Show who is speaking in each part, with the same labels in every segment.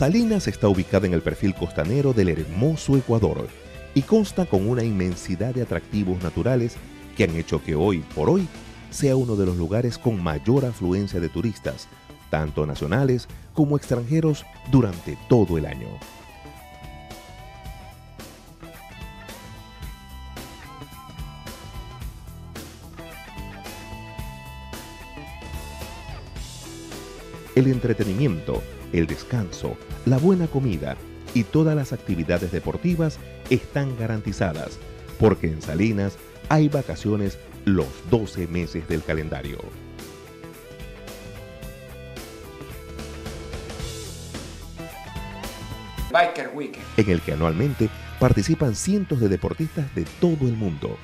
Speaker 1: Salinas está ubicada en el perfil costanero del hermoso Ecuador y consta con una inmensidad de atractivos naturales que han hecho que hoy por hoy sea uno de los lugares con mayor afluencia de turistas, tanto nacionales como extranjeros, durante todo el año. El entretenimiento, el descanso, la buena comida y todas las actividades deportivas están garantizadas, porque en Salinas hay vacaciones los 12 meses del calendario.
Speaker 2: Biker Weekend.
Speaker 1: En el que anualmente participan cientos de deportistas de todo el mundo,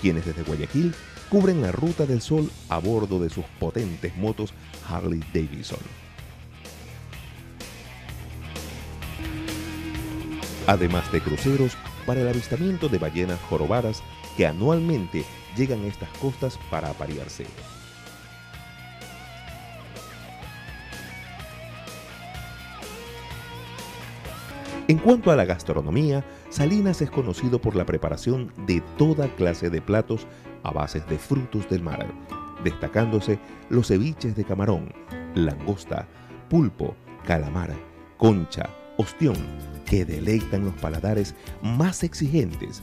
Speaker 1: quienes desde Guayaquil cubren la ruta del sol a bordo de sus potentes motos Harley Davidson. Además de cruceros para el avistamiento de ballenas jorobadas que anualmente llegan a estas costas para aparearse. En cuanto a la gastronomía, Salinas es conocido por la preparación de toda clase de platos a bases de frutos del mar, destacándose los ceviches de camarón, langosta, pulpo, calamar, concha, que deleitan los paladares más exigentes.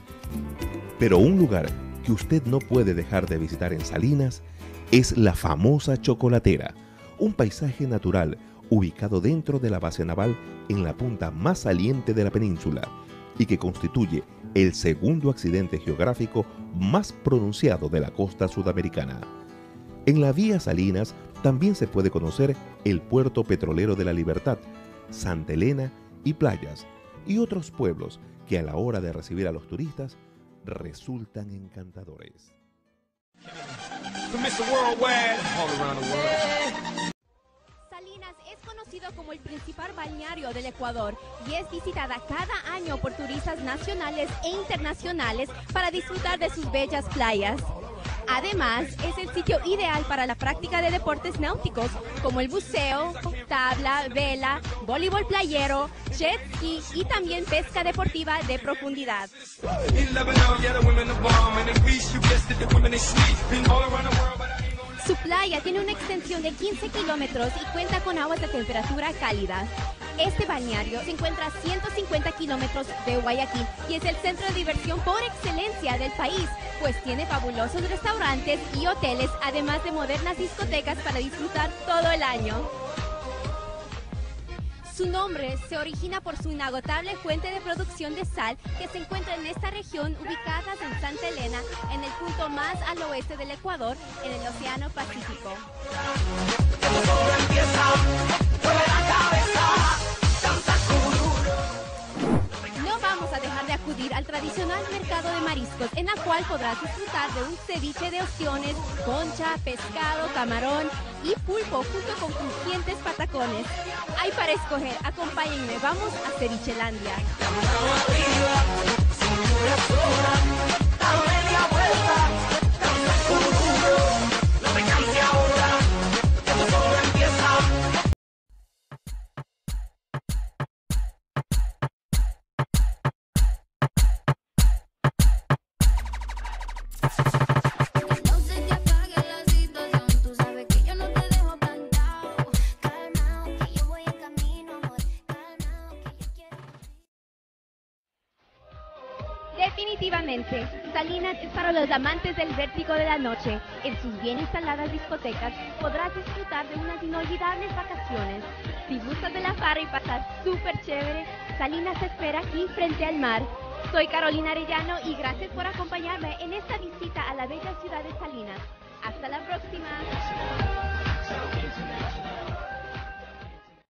Speaker 1: Pero un lugar que usted no puede dejar de visitar en Salinas es la famosa Chocolatera, un paisaje natural ubicado dentro de la base naval en la punta más saliente de la península y que constituye el segundo accidente geográfico más pronunciado de la costa sudamericana. En la vía Salinas también se puede conocer el puerto petrolero de la Libertad, Santa Elena y playas, y otros pueblos que a la hora de recibir a los turistas resultan encantadores.
Speaker 3: Salinas es conocido como el principal balneario del Ecuador y es visitada cada año por turistas nacionales e internacionales para disfrutar de sus bellas playas. Además, es el sitio ideal para la práctica de deportes náuticos como el buceo, tabla, vela, voleibol playero, jet ski y también pesca deportiva de profundidad. Su playa tiene una extensión de 15 kilómetros y cuenta con aguas de temperatura cálida. Este balneario se encuentra a 150 kilómetros de Guayaquil y es el centro de diversión por excelencia del país, pues tiene fabulosos restaurantes y hoteles, además de modernas discotecas para disfrutar todo el año. Su nombre se origina por su inagotable fuente de producción de sal que se encuentra en esta región ubicada en Santa Elena, en el punto más al oeste del Ecuador, en el Océano Pacífico. No vamos a dejar de acudir al tradicional mercado de mariscos, en la cual podrás disfrutar de un ceviche de opciones, concha, pescado, camarón y pulpo junto con crujientes patacones. Hay para escoger, acompáñenme, vamos a Cevichelandia. Definitivamente, Salinas es para los amantes del vértigo de la noche. En sus bien instaladas discotecas podrás disfrutar de unas inolvidables vacaciones. Si gustas de la farra y pasar súper chévere, Salinas espera aquí frente al mar. Soy Carolina Arellano y gracias por acompañarme en esta visita a la bella ciudad de Salinas. Hasta la próxima.